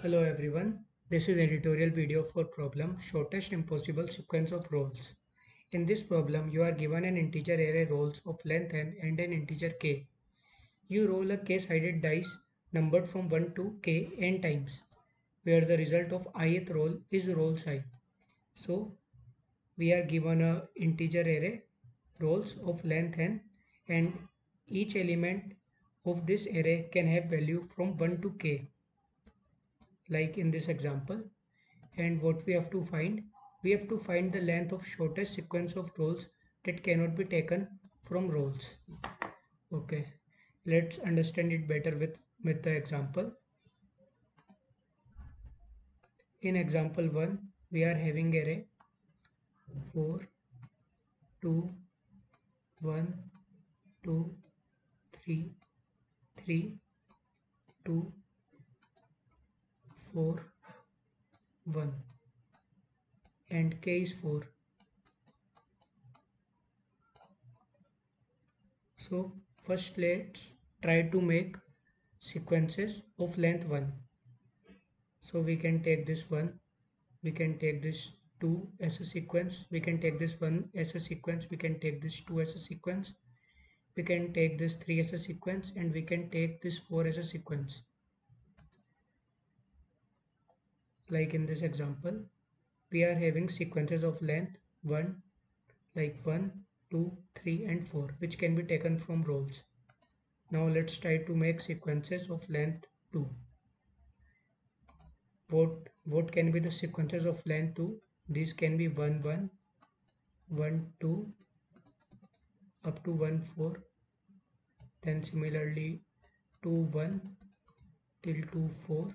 Hello everyone, this is editorial video for problem shortest impossible sequence of rolls. In this problem, you are given an integer array rolls of length n and an integer k. You roll a k-sided dice numbered from 1 to k n times, where the result of ith roll is roll size. So, we are given a integer array rolls of length n and each element of this array can have value from 1 to k like in this example. And what we have to find we have to find the length of shortest sequence of rolls that cannot be taken from rolls okay let's understand it better with with the example. In example 1 we are having array 4 2 1 2 3 3 2 4 1 and k is 4 so first let's try to make sequences of length 1 so we can take this one we can take this 2 as a sequence we can take this 1 as a sequence we can take this 2 as a sequence we can take this 3 as a sequence and we can take this 4 as a sequence like in this example we are having sequences of length 1 like 1 2 3 and 4 which can be taken from rolls now let's try to make sequences of length 2 what what can be the sequences of length 2 these can be 1 1 1 2 up to 1 4 then similarly 2 1 till 2 4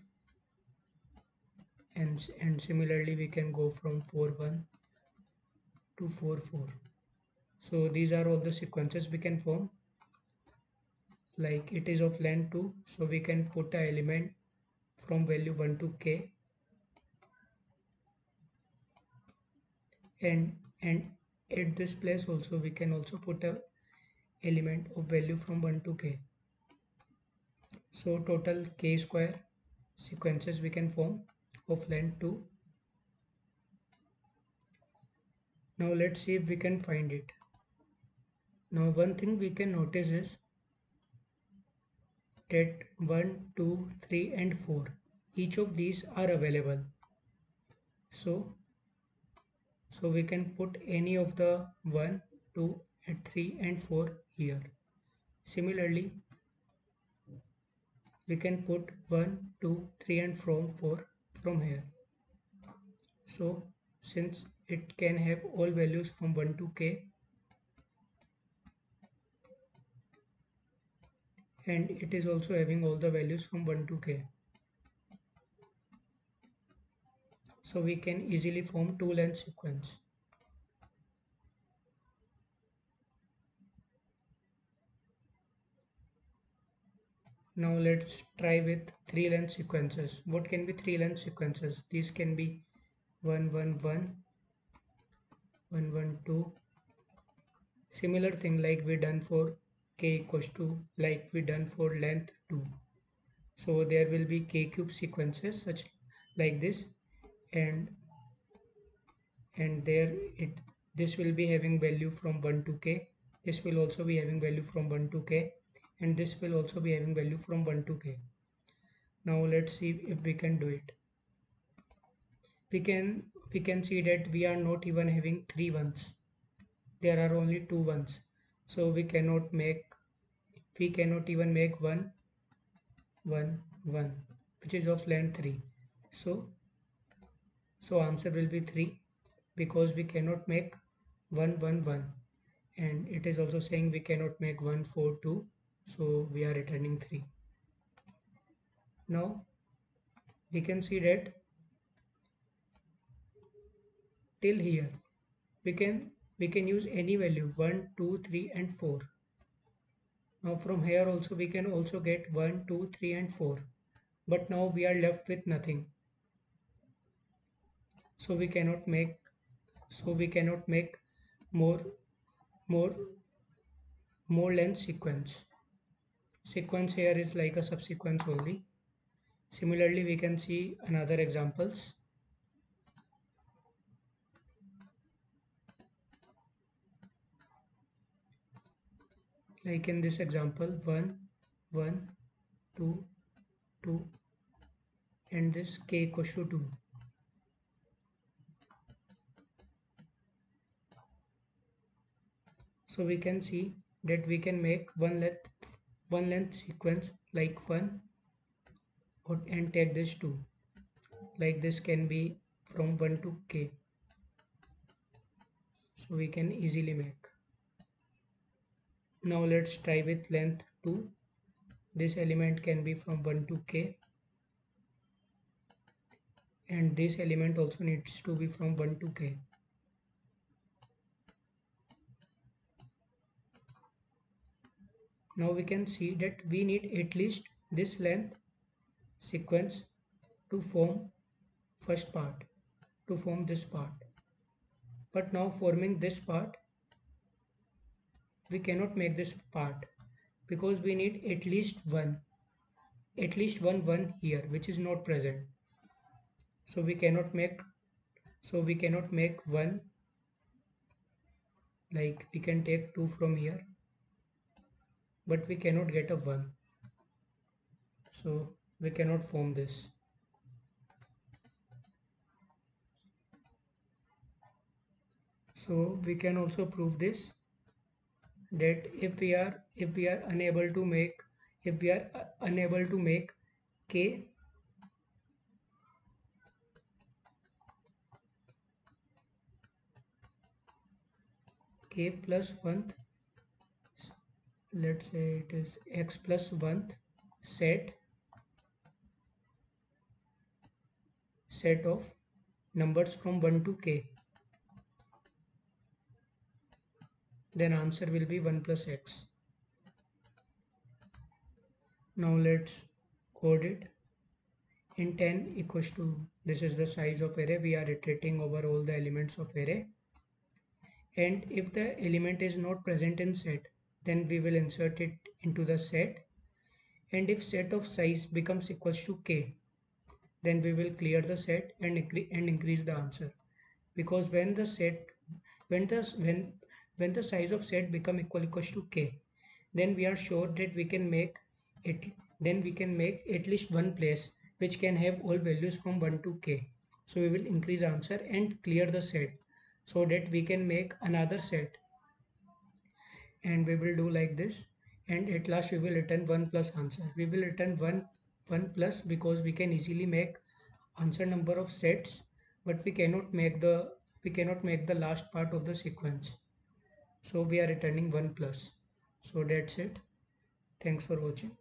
and and similarly we can go from 4 1 to 4 4 so these are all the sequences we can form. Like it is of length 2 so we can put a element from value 1 to k. And and at this place also we can also put a element of value from 1 to k. So total k square sequences we can form of length 2 now let's see if we can find it. Now one thing we can notice is that 1 2 3 and 4 each of these are available. So so we can put any of the 1 2 and 3 and 4 here. Similarly we can put 1 2 3 and from 4 from here. So since it can have all values from 1 to k and it is also having all the values from 1 to k so we can easily form two length sequence Now let's try with three length sequences. What can be three length sequences? These can be 1, 1, 1, 1, 1, 2. Similar thing like we done for k equals to like we done for length 2. So there will be k cube sequences such like this and and there it this will be having value from 1 to k. This will also be having value from 1 to k and this will also be having value from 1 to k. Now let's see if we can do it. We can we can see that we are not even having three ones. There are only two ones. So we cannot make we cannot even make one one one which is of length 3 so so answer will be 3 because we cannot make 1 1 1 and it is also saying we cannot make 1 4 2 so we are returning 3 now we can see that till here we can we can use any value 1 2 3 and 4 now from here also we can also get 1 2 3 and 4 but now we are left with nothing. So we cannot make so we cannot make more more more length sequence sequence here is like a subsequence only. Similarly we can see another examples. Like in this example 1 1 2 2 and this k equals to 2 so we can see that we can make one length one length sequence like 1 and take this 2 like this can be from 1 to k. So we can easily make. Now let's try with length 2 this element can be from 1 to k. And this element also needs to be from 1 to k now we can see that we need at least this length sequence to form first part to form this part. But now forming this part we cannot make this part because we need at least one at least one one here which is not present. So we cannot make so we cannot make one like we can take two from here but we cannot get a one. So we cannot form this. So we can also prove this that if we are if we are unable to make if we are uh, unable to make k k plus 1 let's say it is x plus 1 set set of numbers from 1 to k. Then answer will be 1 plus x. Now let's code it. In 10 equals to this is the size of array. We are iterating over all the elements of array. And if the element is not present in set then we will insert it into the set. And if set of size becomes equals to k then we will clear the set and, and increase the answer. Because when the set when the when when the size of set become equal equals to k then we are sure that we can make it then we can make at least one place which can have all values from 1 to k. So we will increase answer and clear the set so that we can make another set and we will do like this. And at last we will return 1 plus answer. We will return 1 1 plus because we can easily make answer number of sets but we cannot make the we cannot make the last part of the sequence. So we are returning 1 plus. So that's it. Thanks for watching